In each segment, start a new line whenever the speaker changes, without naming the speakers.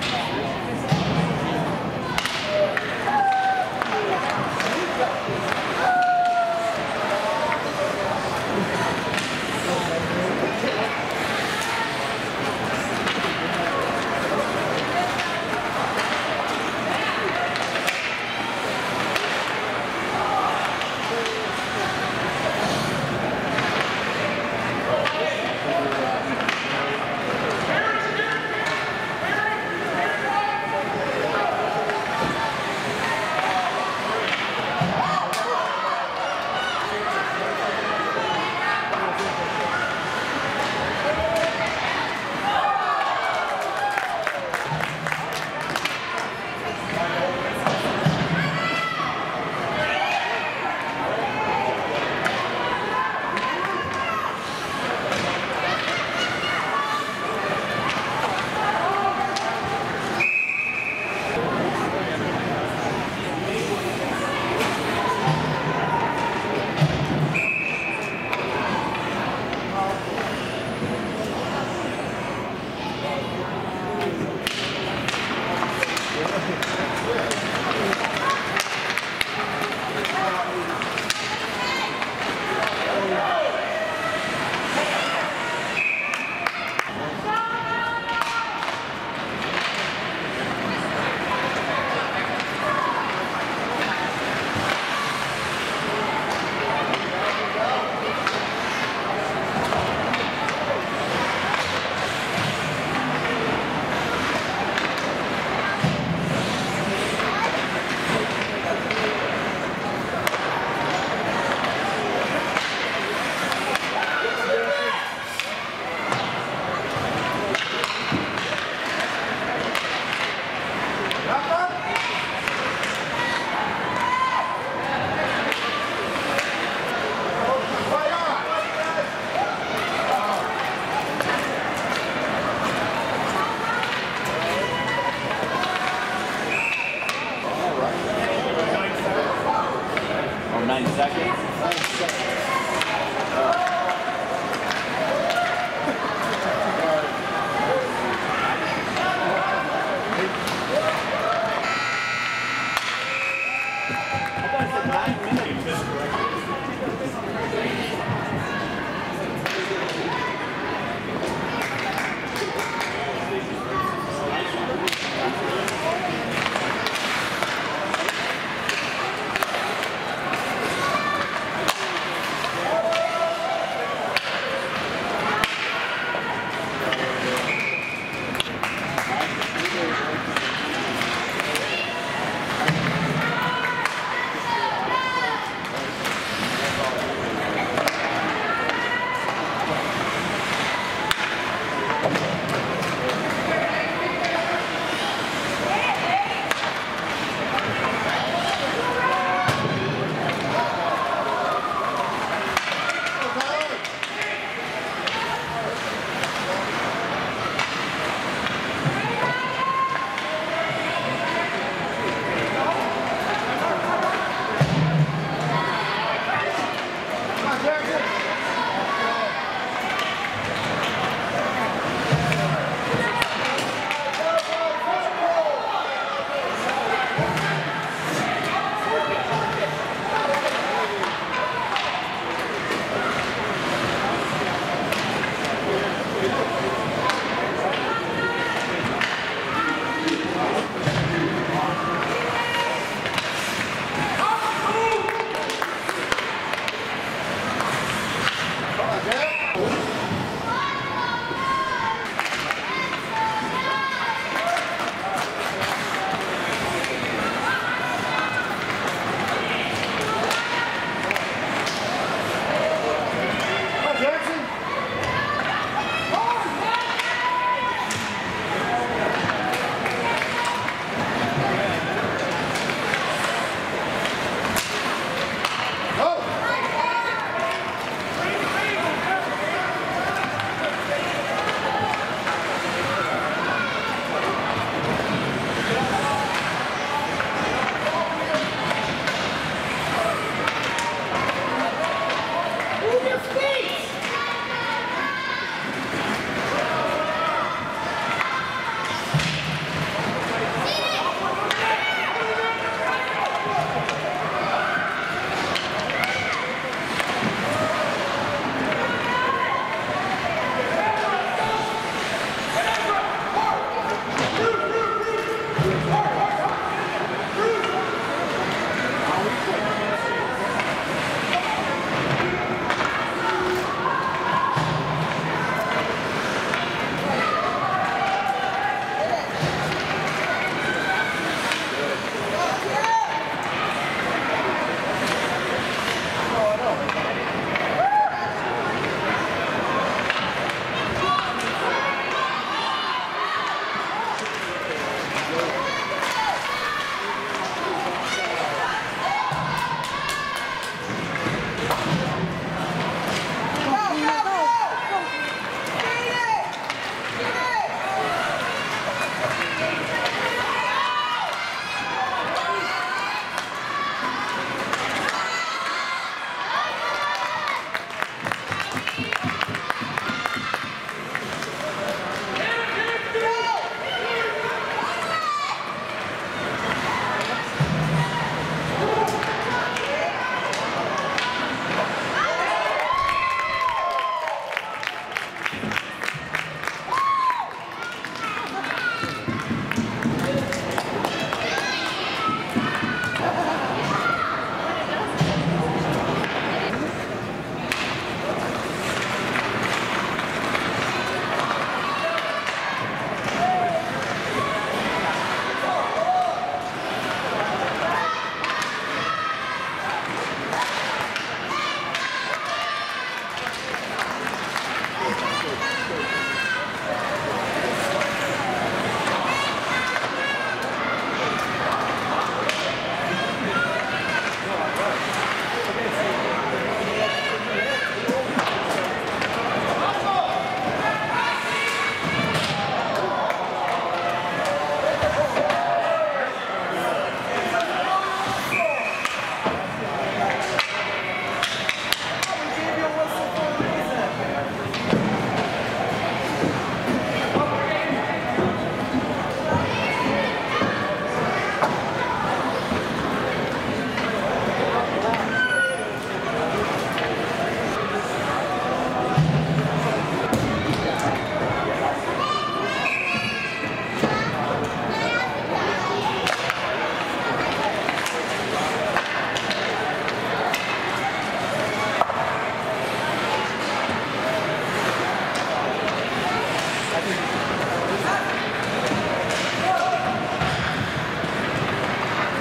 Thank you.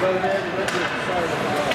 Brother Ned, you went to the society.